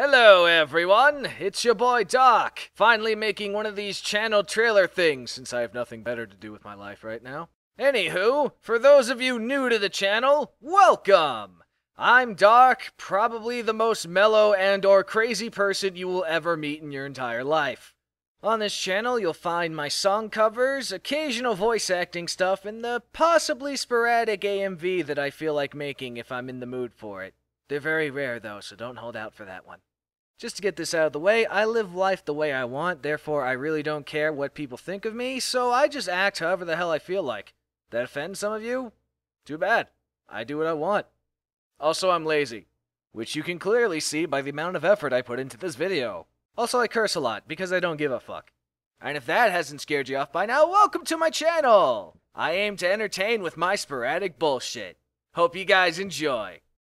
Hello, everyone. It's your boy Dark. Finally making one of these channel trailer things since I have nothing better to do with my life right now. Anywho, for those of you new to the channel, welcome. I'm Dark, probably the most mellow and or crazy person you will ever meet in your entire life. On this channel, you'll find my song covers, occasional voice acting stuff, and the possibly sporadic AMV that I feel like making if I'm in the mood for it. They're very rare though, so don't hold out for that one. Just to get this out of the way, I live life the way I want, therefore I really don't care what people think of me, so I just act however the hell I feel like. That offends some of you? Too bad. I do what I want. Also, I'm lazy, which you can clearly see by the amount of effort I put into this video. Also, I curse a lot because I don't give a fuck. And if that hasn't scared you off by now, welcome to my channel! I aim to entertain with my sporadic bullshit. Hope you guys enjoy.